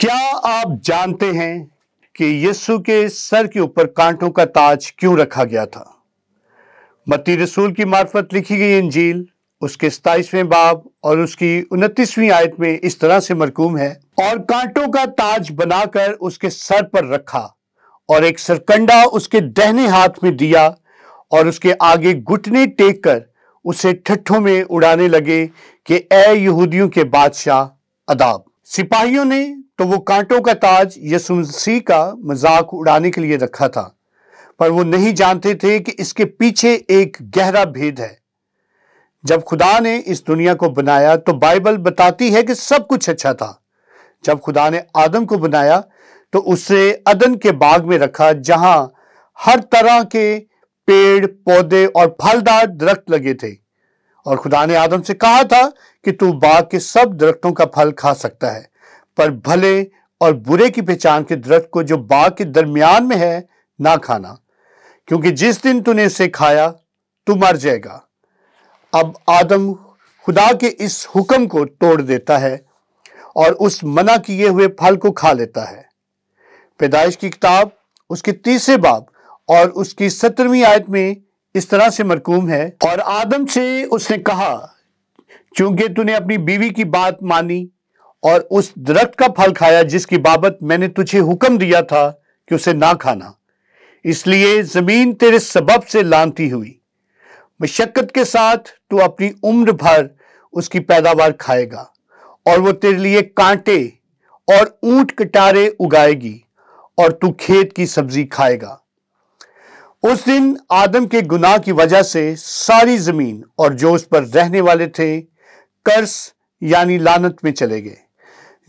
क्या आप जानते हैं कि यीशु के सर के ऊपर कांटों का ताज क्यों रखा गया था? मत्ती रसूल की मार्फत लिखी गई इंजील, उसके सताइसवें बाब और उसकी उनतीसवीं आयत में इस तरह से मरकूम है, और कांटों का ताज बनाकर उसके सर पर रखा, और एक सरकंडा उसके दहने हाथ में दिया, और उसके आगे घुटने टेक कर उसे ठट्ठों में उड़ाने लगे कि ए यहूदियों के बादशाह, अदाब। सिपाहियों ने तो वो कांटों का ताज यसु मसीह का मज़ाक उड़ाने के लिए रखा था, पर वो नहीं जानते थे कि इसके पीछे एक गहरा भेद है। जब खुदा ने इस दुनिया को बनाया तो बाइबल बताती है कि सब कुछ अच्छा था। जब खुदा ने आदम को बनाया तो उसे अदन के बाग में रखा, जहाँ हर तरह के पेड़, पौधे और फलदार दरख्त लगे थे। और खुदा ने आदम से कहा था कि तू बाग के सब दरख्तों का फल खा सकता है, पर भले और बुरे की पहचान के दरख्त को जो बाग के दरमियान में है, ना खाना, क्योंकि जिस दिन तूने उसे खाया, तू मर जाएगा। अब आदम खुदा के इस हुक्म को तोड़ देता है और उस मना किए हुए फल को खा लेता है। पैदाइश की किताब, उसके तीसरे बाब और उसकी सत्रहवीं आयत में इस तरह से मरकूम है। और आदम से उसने कहा क्योंकि तूने अपनी बीवी की बात मानी और उस दरख्त का फल खाया जिसकी बाबत मैंने तुझे हुक्म दिया था कि उसे ना खाना, इसलिए ज़मीन तेरे सबब से लानती हुई। मशक्कत के साथ तू अपनी उम्र भर उसकी पैदावार खाएगा और वो तेरे लिए कांटे और ऊँट कटारे उगाएगी और तू खेत की सब्ज़ी खाएगा। उस दिन आदम के गुनाह की वजह से सारी ज़मीन और जो उस पर रहने वाले थे कर्स यानी लानत में चले गए।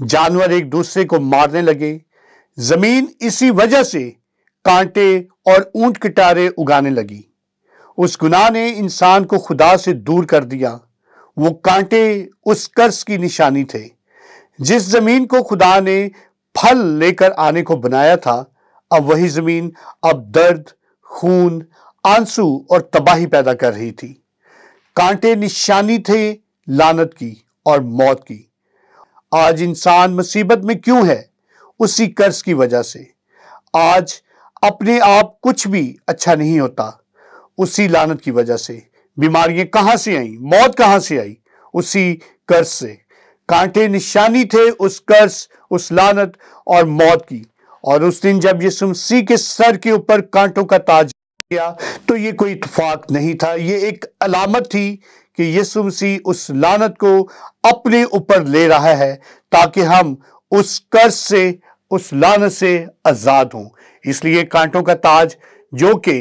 जानवर एक दूसरे को मारने लगे। ज़मीन इसी वजह से कांटे और ऊँट कटारे उगाने लगी। उस गुनाह ने इंसान को खुदा से दूर कर दिया। वो कांटे उस कर्ज की निशानी थे। जिस ज़मीन को खुदा ने फल लेकर आने को बनाया था, अब वही ज़मीन, अब दर्द खून, आँसू और तबाही पैदा कर रही थी। कांटे निशानी थे लानत की और मौत की। आज इंसान मुसीबत में क्यों है? उसी कर्ज की वजह से। आज अपने आप कुछ भी अच्छा नहीं होता। उसी लानत की वजह से। बीमारियाँ कहाँ से आई? मौत कहाँ से आई? उसी कर्ज से। कांटे निशानी थे उस कर्ज, उस लानत और मौत की। और उस दिन जब यीशु मसीह के सर के ऊपर कांटों का ताज किया तो ये कोई इतफाक नहीं था। ये एक अलामत थी कि यीशु मसीह उस लानत को अपने ऊपर ले रहा है ताकि हम उस कर्ज से, उस लानत से आज़ाद हों। इसलिए कांटों का ताज जो कि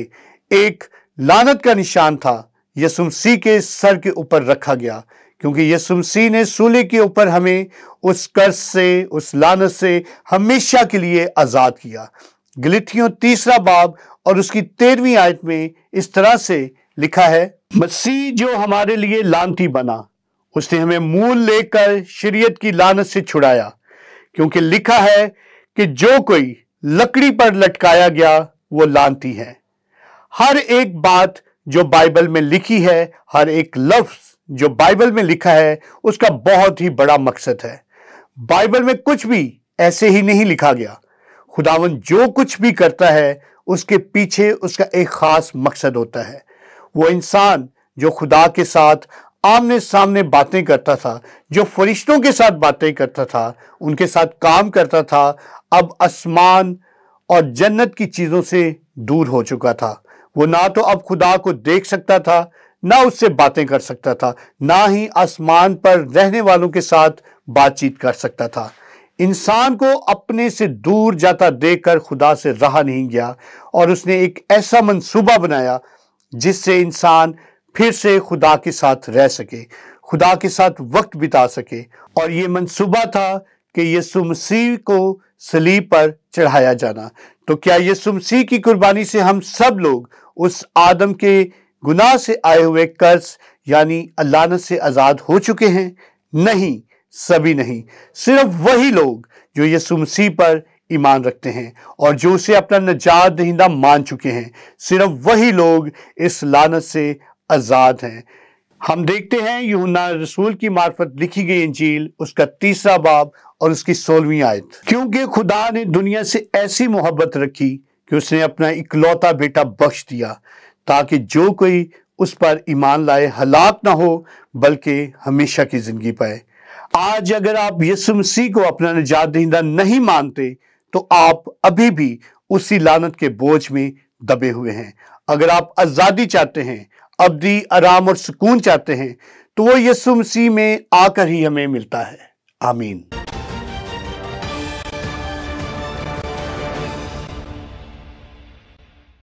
एक लानत का निशान था यसु मसीह के सर के ऊपर रखा गया। क्योंकि यसु मसीह ने सूले के ऊपर हमें उस कर्ज से, उस लानत से हमेशा के लिए आज़ाद किया। गलिथियों तीसरा बाब और उसकी तेरहवीं आयत में इस तरह से लिखा है, मसीह जो हमारे लिए लानती बना, उसने हमें मूल लेकर शरीयत की लानत से छुड़ाया, क्योंकि लिखा है कि जो कोई लकड़ी पर लटकाया गया, वो लानती है। हर एक बात जो बाइबल में लिखी है, हर एक लफ्ज जो बाइबल में लिखा है, उसका बहुत ही बड़ा मकसद है। बाइबल में कुछ भी ऐसे ही नहीं लिखा गया। खुदावन जो कुछ भी करता है, उसके पीछे उसका एक खास मकसद होता है। वो इंसान जो खुदा के साथ आमने सामने बातें करता था, जो फरिश्तों के साथ बातें करता था, उनके साथ काम करता था, अब आसमान और जन्नत की चीज़ों से दूर हो चुका था। वो ना तो अब खुदा को देख सकता था ना उससे बातें कर सकता था, ना ही आसमान पर रहने वालों के साथ बातचीत कर सकता था। इंसान को अपने से दूर जाता देखकर खुदा से रहा नहीं गया और उसने एक ऐसा मंसूबा बनाया जिससे इंसान फिर से खुदा के साथ रह सके, खुदा के साथ वक्त बिता सके। और ये मंसूबा था कि यीशु मसीह को सलीब पर चढ़ाया जाना। तो क्या यीशु मसीह की कुर्बानी से हम सब लोग उस आदम के गुनाह से आए हुए कर्ज, यानी अल्लाह से आज़ाद हो चुके हैं। नहीं, सभी नहीं, सिर्फ़ वही लोग जो यसु मसीह पर ईमान रखते हैं और जो उसे अपना नजात दहिंदा मान चुके हैं। सिर्फ़ वही लोग इस लानत से आज़ाद हैं। हम देखते हैं यूना रसूल की मार्फत लिखी गई इंजील, उसका तीसरा बाब और उसकी सोलहवीं आयत। क्योंकि खुदा ने दुनिया से ऐसी मोहब्बत रखी कि उसने अपना इकलौता बेटा बख्श दिया ताकि जो कोई उस पर ईमान लाए, हलाक ना हो, बल्कि हमेशा की ज़िंदगी पाए। आज अगर आप यसु मसीह को अपना निजात दहिंदा नहीं मानते तो आप अभी भी उसी लानत के बोझ में दबे हुए हैं। अगर आप आज़ादी चाहते हैं अवधि आराम और सुकून चाहते हैं तो वो यसु मसीह में आकर ही हमें मिलता है। आमीन।